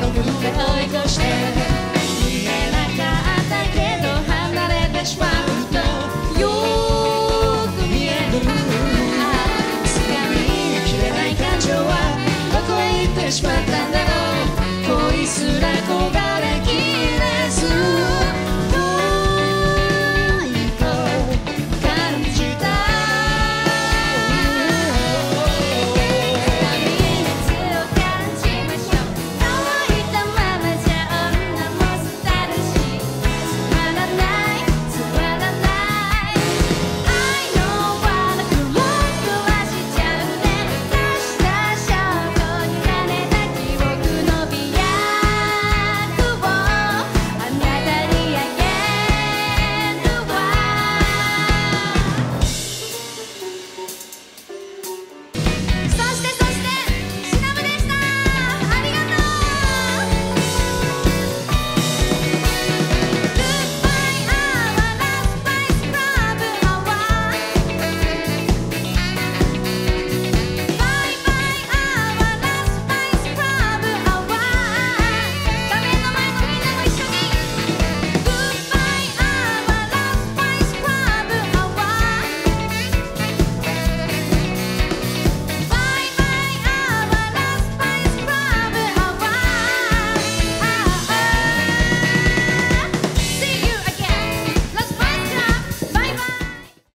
little moving on.